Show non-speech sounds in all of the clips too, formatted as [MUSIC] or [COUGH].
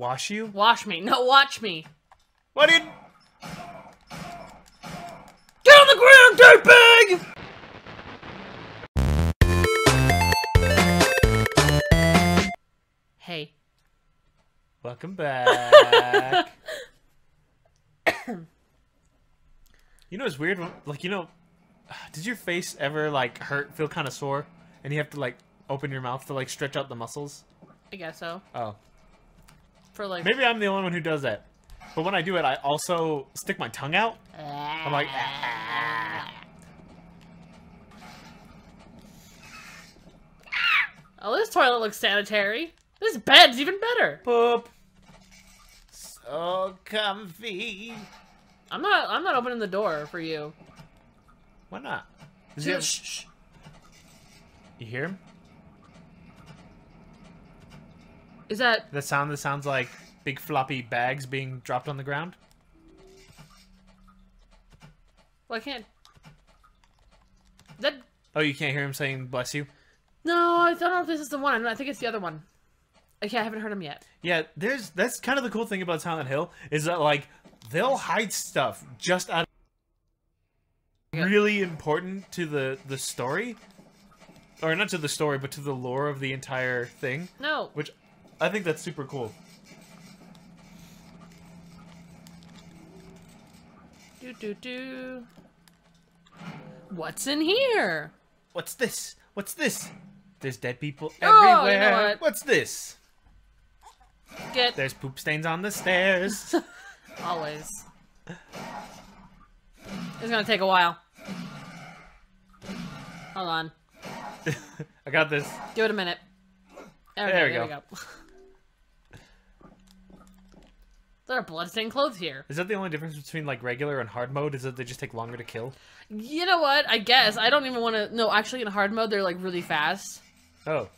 Wash you? Wash me. No, watch me. What did? Get on the ground, dirtbag! Hey. Welcome back. [LAUGHS] you know it's weird. Like you know, did your face ever like hurt, feel kind of sore, and you have to like open your mouth to like stretch out the muscles? I guess so. Oh, For like. maybe I'm the only one who does that. But when I do it, I also stick my tongue out. I'm like, "Ah." Oh, this toilet looks sanitary. This bed's even better. poop. So comfy. I'm not. I'm not opening the door for you. Why not? Does Shh, he have- shh, shh. you hear him? Is that? The sound that sounds like big floppy bags being dropped on the ground. Well, I can't. That. Oh, you can't hear him saying "bless you." No, I don't know if this is the one. I think it's the other one. Okay, I haven't heard him yet. Yeah, there's that's kind of the cool thing about Silent Hill is that like they'll hide stuff just out Yeah. really important to the the story, or not to the story, but to the lore of the entire thing, No. which I think that's super cool. Do do do. What's in here? What's this? What's this? There's dead people Oh, you know everywhere. what? What's this? Get There's poop stains on the stairs. [LAUGHS] always. It's gonna take a while. Hold on. [LAUGHS] I got this. Give it a minute. Okay, There we go. we go. [LAUGHS] there are bloodstained clothes here. Is that the only difference between like regular and hard mode? Is that they just take longer to kill? You know what? I guess I don't even want to. No, actually, in hard mode, they're like really fast. Oh,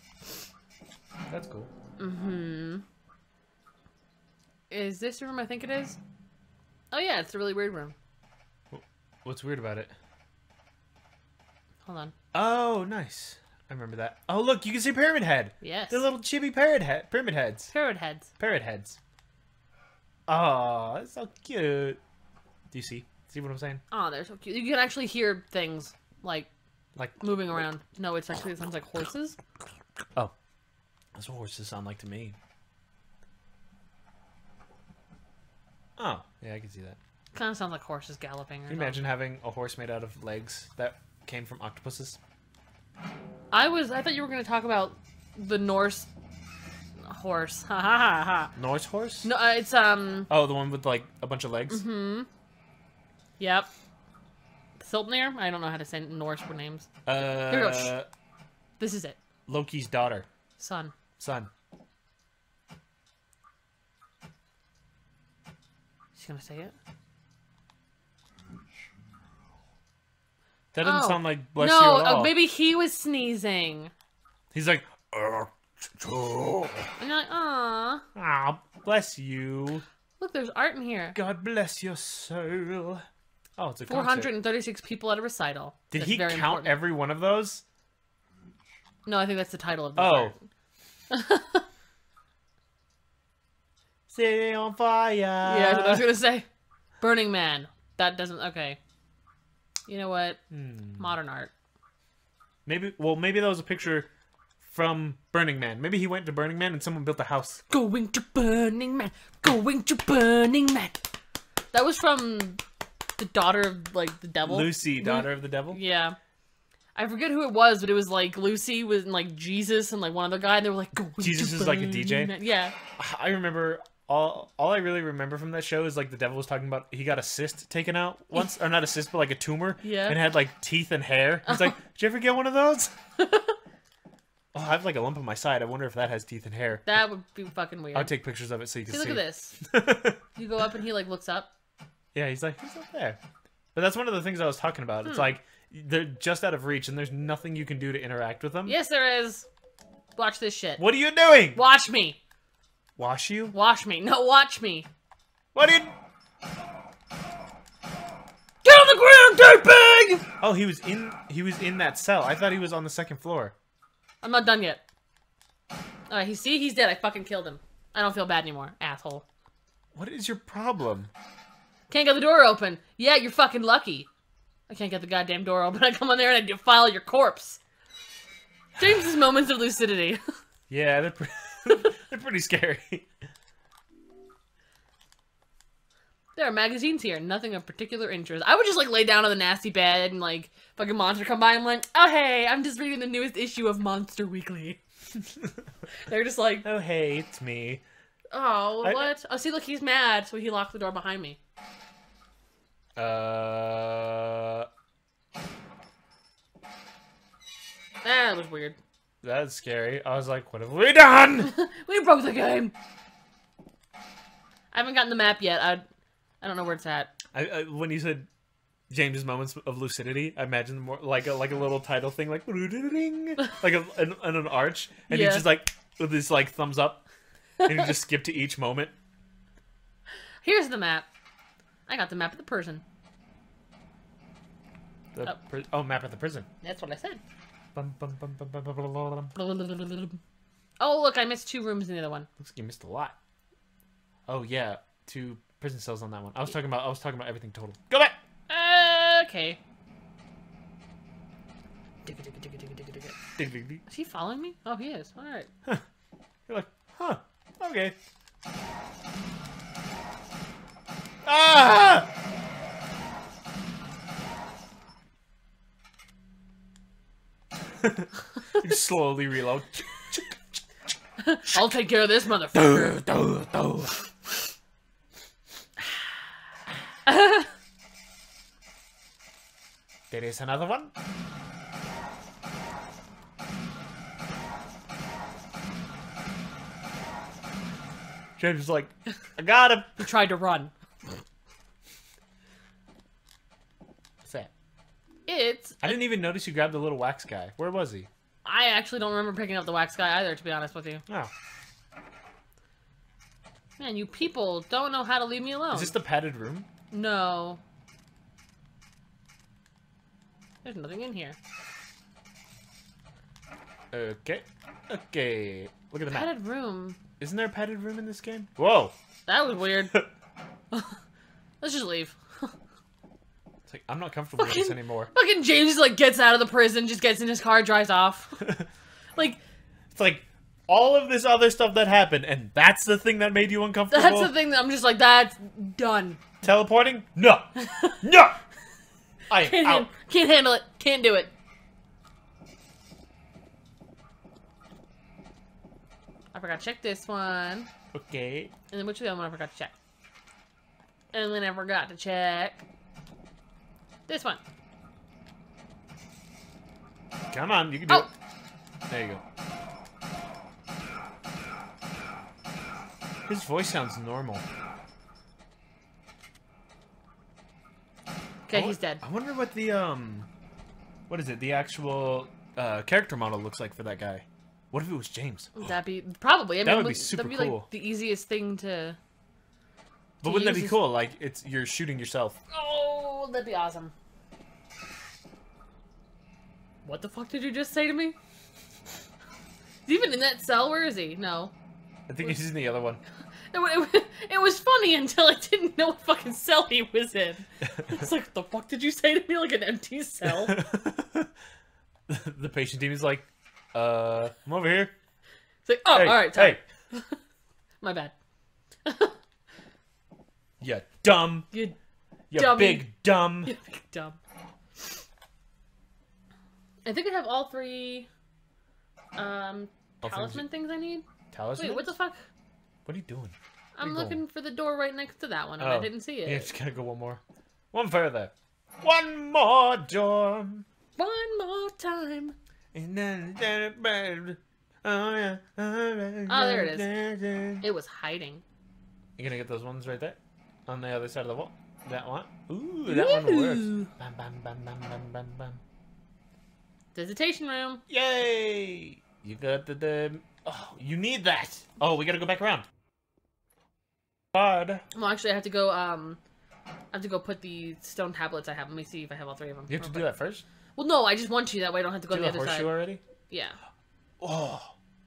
that's cool. Hmm. Is this the room I think it is? Oh yeah, it's a really weird room. What's weird about it? Hold on. Oh, nice. I remember that. Oh, look, you can see Pyramid Head. Yes. The little chibi parrot head, pyramid heads, Parrot heads. parrot heads. Oh, that's so cute. Do you see? See what I'm saying? Oh, they're so cute. You can actually hear things like Like, moving around. No, it's actually it sounds like horses. oh, that's what horses sound like to me. Oh, yeah, I can see that. Kind of sounds like horses galloping. Or Can you imagine having a horse made out of legs that came from octopuses? I was. I thought you were going to talk about the Norse horse. Ha ha ha ha. Norse horse? No, uh, it's um. Oh, the one with like a bunch of legs. Hmm. Yep. Sleipnir? I don't know how to say Norse for names. Uh, Here we go, shh. This is it. Loki's daughter, Son. son. She's gonna say it. That doesn't Oh. sound like bless no, you at all. uh, maybe he was sneezing. He's like, "Uh, oh, And you're like, ah, ah, bless you. look, there's art in here. God bless your soul. Oh, it's a Four concert. hundred and thirty-six people at a recital. Did That's he count important. every one of those? No, I think that's the title of the Oh. City [LAUGHS] on fire. Yeah, I was gonna say. Burning Man. That doesn't. Okay. You know what? Hmm. Modern art. Maybe. Well, maybe that was a picture from Burning Man. Maybe he went to Burning Man and someone built a house. Going to Burning Man. Going to Burning Man. That was from the daughter of like the devil. Lucy, daughter of the devil. Yeah. I forget who it was, but it was like Lucy was and like Jesus and like one other guy, and they were like, Going Jesus to is like a DJ? Man." Yeah. I remember all. All I really remember from that show is like the devil was talking about he got a cyst taken out [LAUGHS] once, or not a cyst, but like a tumor. Yeah. And had like teeth and hair. He's like, did you ever get one of those? [LAUGHS] oh, I have like a lump on my side. I wonder if that has teeth and hair. That would be fucking weird. I'll take pictures of it so you can See, see. look at this. [LAUGHS] You go up and he like looks up. yeah, he's like, he's up there. But that's one of the things I was talking about. Hmm. It's like they're just out of reach, and there's nothing you can do to interact with them. Yes, there is. Watch this shit. What are you doing? Watch me. Wash you? Watch me. No, watch me. What did? Get on the ground, dirtbag! Oh, he was in. He was in that cell. I thought he was on the second floor. I'm not done yet. Alright, he see he's dead. I fucking killed him. I don't feel bad anymore, asshole. What is your problem? Can't get the door open. Yeah, you're fucking lucky. I can't get the goddamn door open. [LAUGHS] I come on there and I defile your corpse. James's moments of lucidity. [LAUGHS] Yeah, they're pre- [LAUGHS] they're pretty scary. There are magazines here, nothing of particular interest. I would just like lay down on the nasty bed and like fucking monster come by. I'm like, oh hey, I'm just reading the newest issue of Monster Weekly. [LAUGHS] They're just like, oh hey, it's me. oh I- what? Oh see, look, he's mad, so he locked the door behind me. Uh, That was weird. that's scary. I was like, what have we done? [LAUGHS] we broke the game. I haven't gotten the map yet. I, I don't know where it's at. I, I, when you said James's moments of lucidity, I imagined more like a like a little title thing, like like a, an, an, arch, and Yeah. he's just like with his like thumbs up, and you just skip to each moment. Here's the map. I got the map of the prison. The Oh. pri- oh, map at the prison. That's what I said. Bum, bum, bum. Oh, look, I missed two rooms in the other one. Looks like you missed a lot. Oh yeah, two prison cells on that one. I was talking about I was talking about everything total. Go back. Okay. Dig, dig. Is he following me? Oh, he is. All right. Huh. You're like, huh? Okay. Ah! [LAUGHS] you slowly reload. [LAUGHS] I'll take care of this motherfucker. [LAUGHS] there is another one. James is like, [LAUGHS] I got him. He tried to run. What's that? It's. I didn't even notice you grabbed the little wax guy. Where was he? I actually don't remember picking up the wax guy either, to be honest with you. Oh, Man, you people don't know how to leave me alone. is this the padded room? No. There's nothing in here. Okay. Okay. Look at the map. Padded room. Isn't there a padded room in this game? Whoa. That was weird. [LAUGHS] Let's just leave. It's like I'm not comfortable with this anymore. Fucking James just like gets out of the prison, just gets in his car, drives off. [LAUGHS] like It's like all of this other stuff that happened, and that's the thing that made you uncomfortable. that's the thing that I'm just like, that's done. Teleporting? No. [LAUGHS] no. I Can't, can't handle it. Can't do it. I forgot to check this one. Okay. And then which the other one I forgot to check? And then I forgot to check this one. Come on, you can do Oh. it. There you go. His voice sounds normal. Okay, I he's dead. I wonder what the um, what is it? The actual uh, character model looks like for that guy. What if it was James? That'd be probably. I That mean, would be super that'd be cool. like the easiest thing to. But To wouldn't that be cool? Like it's you're shooting yourself. Oh, that'd be awesome. What the fuck did you just say to me? Is he even in that cell? Where is he? No. I think he's in the other one. [LAUGHS] It, it, it was funny until I didn't know what fucking cell he was in. It's like, what the fuck did you say to me? Like an empty cell? [LAUGHS] the patient team is like, uh, I'm over here. It's like, oh, hey, alright, sorry. hey, [LAUGHS] My bad. [LAUGHS] you dumb, You you Dummy. big dumb. You big dumb. I think I have all three um All things- talisman things I need. Talisman? Wait, what the fuck? What are you doing? I'm you looking going? for the door right next to that one and I Oh, didn't see it. Yeah, just gotta go one more. One further. One more door. One more time. And then, oh, oh yeah. Oh, there it is. It was hiding. You're gonna get those ones right there, on the other side of the wall. That one. Ooh, that one works. Ooh. Bam, bam, bam, bam, bam, bam, bam. Visitation room. Yay! You got the, the. Oh, you need that. Oh, we gotta go back around. Bud. Well, actually, I have to go. Um, I have to go put the stone tablets I have. Let me see if I have all three of them. You have to do that first. Well, no, I just want to. That way, I don't have to go Do to the the other horseshoe side. already. Yeah. Oh,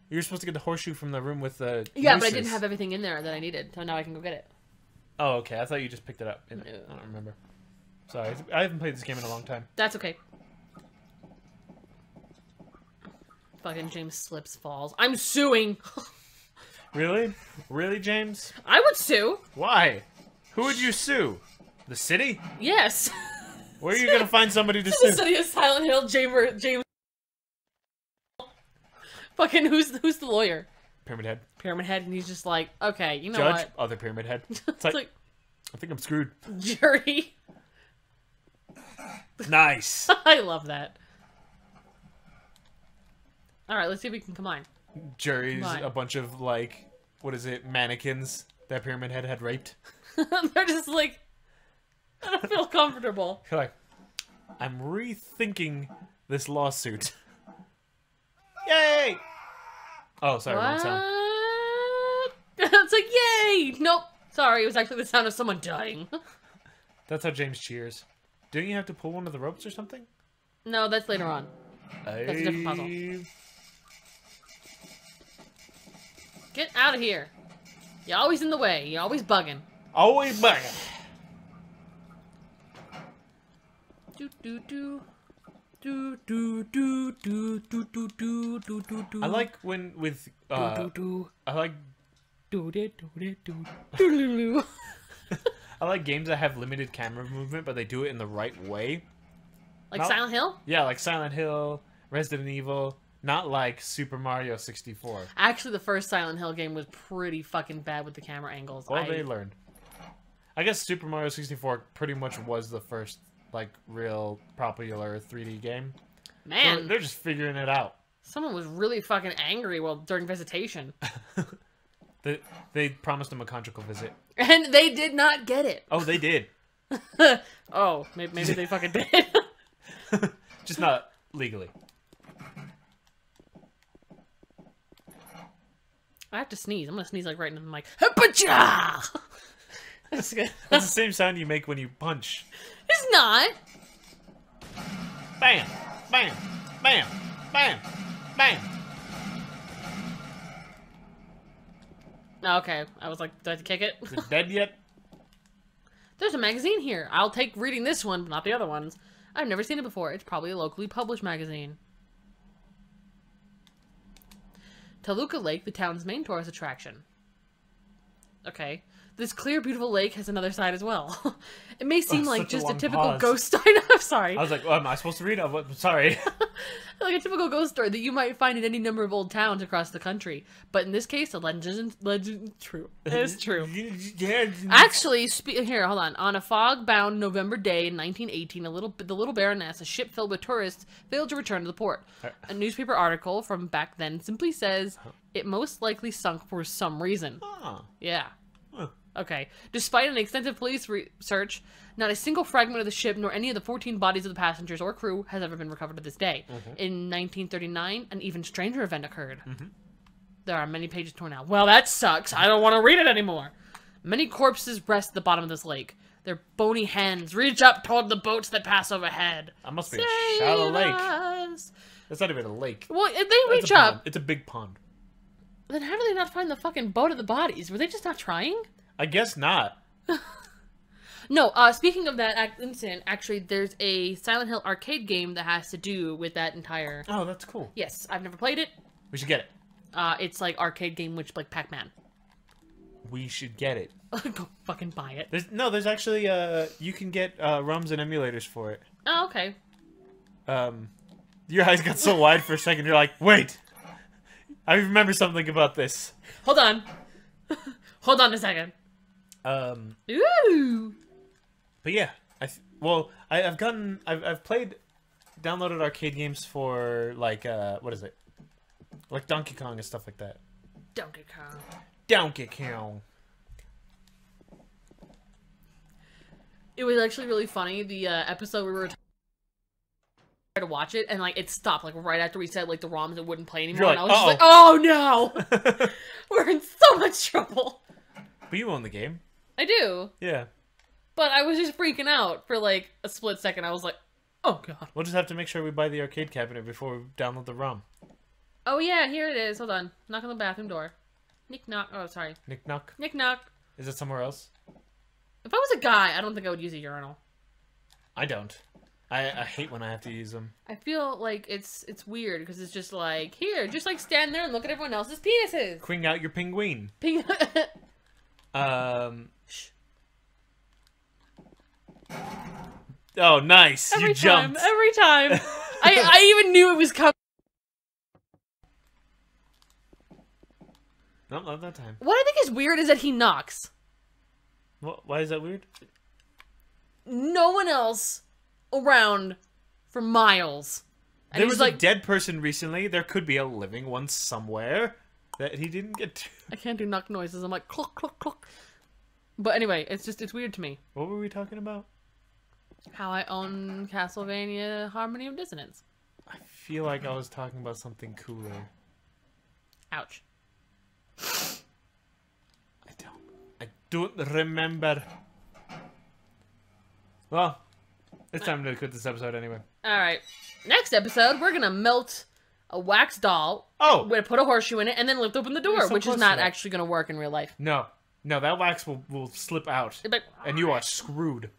You were supposed to get the horseshoe from the room with the. Yeah, but I didn't have everything in there that I needed, so now I can go get it. Oh, okay. I thought you just picked it up. In No. I don't remember. Sorry, I haven't played this game in a long time. That's okay. Fucking James slips, falls. I'm suing. [LAUGHS] Really? Really, James? I would sue. Why? Who would you sue? The city? Yes. Where are you gonna find somebody to [LAUGHS] sue? the city of Silent Hill, James. James. Fucking who's who's the lawyer? Pyramid Head. Pyramid Head, and he's just like, okay, you know Judge. what? Oh, Other Pyramid Head. [LAUGHS] It's It's like, like I think I'm screwed. jury. Nice. I love that. All right, let's see if we can combine. Jury's Come on. a bunch of like, what is it? Mannequins that Pyramid Head had raped. [LAUGHS] They're just like, I don't feel comfortable. [LAUGHS] You're like, I'm rethinking this lawsuit. [LAUGHS] Yay! Oh, sorry, wrong sound. What? it's like, yay! Nope. Sorry, it was actually the sound of someone dying. That's how James cheers. Don't you have to pull one of the ropes or something? no, that's later on. That's a different puzzle. Get out of here. You're always in the way. You're always bugging. Always back. Do do do. Do do do do do do do do do do. I like when with uh, do do I like do do do do do do. I like games that have limited camera movement, but they do it in the right way. Like Not- Silent Hill? Yeah, like Silent Hill, Resident Evil, not like Super Mario 64. Actually, the first Silent Hill game was pretty fucking bad with the camera angles. Well, I- they learned. I guess Super Mario 64 pretty much was the first like real popular 3D game. They're, man, they're just figuring it out. someone was really fucking angry while during visitation, [LAUGHS] They they promised him a conjugal visit. [LAUGHS] and they did not get it. Oh, they did. [LAUGHS] oh, maybe, maybe they fucking did. just not legally. I have to sneeze. I'm gonna sneeze like right into the mic. [LAUGHS] That's good. That's the same sound you make when you punch. It's not. Bam, bam, bam, bam, bam. Okay, I was like, do I have to kick it? Is it dead yet? [LAUGHS] There's a magazine here. I'll take reading this one, but not the other ones. I've never seen it before. It's probably a locally published magazine. Toluca Lake, the town's main tourist attraction. Okay. This clear, beautiful lake has another side as well. [LAUGHS] it may seem Oh, like such a just a, typical pause. ghost. [LAUGHS] story. I'm sorry. I was like, oh, am I supposed to read? I'm sorry. [LAUGHS] like a typical ghost story that you might find in any number of old towns across the country. But in this case, the legend, legend, true. It's true. yeah. Actually, spe- here, hold on. On a fog-bound November day in 1918, a little the little Baroness, a ship filled with tourists, failed to return to the port. Uh. A newspaper article from back then simply says uh-huh. it most likely sunk for some reason. Oh, Yeah. Okay. Despite an extensive police research, not a single fragment of the ship nor any of the 14 bodies of the passengers or crew has ever been recovered to this day. Mm-hmm. In 1939, an even stranger event occurred. Mm-hmm. There are many pages torn out. Well, that sucks. I don't want to read it anymore. Many corpses rest at the bottom of this lake. Their bony hands reach up toward the boats that pass overhead. That must be a shallow Save lake. That's not even a lake. Well, if they reach a pond. up, It's a big pond. then how do they not find the fucking boat of the bodies? Were they just not trying? I guess not. [LAUGHS] No, uh, speaking of that incident, actually, there's a Silent Hill arcade game that has to do with that entire. Oh, that's cool. Yes, I've never played it. We should get it. Uh, it's like arcade game, which like Pac-Man. We should get it. [LAUGHS] Go fucking buy it. There's no. There's actually uh. You can get uh ROMs and emulators for it. Oh, okay. Um, your eyes got so wide for a second. You're like, wait. I remember something about this. Hold on. [LAUGHS] Hold on a second. Um, Ooh. but yeah, I th- well, I, I've gotten, I've, I've played, downloaded arcade games for like, uh, what is it? Like Donkey Kong and stuff like that. Donkey Kong. Donkey Kong. It was actually really funny. The uh, episode we were to watch it, and like it stopped like right after we said like the ROMs it wouldn't play anymore. You're and I like, was just like, oh no, [LAUGHS] [LAUGHS] we're in so much trouble. But you own the game. I do, Yeah. but I was just freaking out for like a split second. I was like, oh god. We'll just have to make sure we buy the arcade cabinet before we download the ROM. Oh yeah, here it is. Hold on. Knock on the bathroom door. Nick knock. Oh, sorry. Nick knock. Nick knock. Is it somewhere else? If I was a guy, I don't think I would use a urinal. I don't. I, I hate when I have to use them. I feel like it's it's weird because it's just like here, just like stand there and look at everyone else's penises. Queen out your penguin. Ping- [LAUGHS] Um. Oh, nice! every you time, jumped. every time. [LAUGHS] I I even knew it was coming. No, not that time. What I think is weird is that he knocks. What, why is that weird? No one else around for miles. And there he's was like, a dead person recently. There could be a living one somewhere that he didn't get to. I can't do knock noises. I'm like cluck cluck cluck. But anyway, it's just it's weird to me What were we talking about? How I own Castlevania Harmony of Dissonance. I feel like I was talking about something cooler. Ouch. I don't. I don't remember. Well, it's time to quit this episode anyway. All right. Next episode, we're gonna melt a wax doll. Oh We're gonna put a horseshoe in it and then lift open the door, so which is not actually gonna work in real life. no, no, that wax will will slip out, But and you are screwed.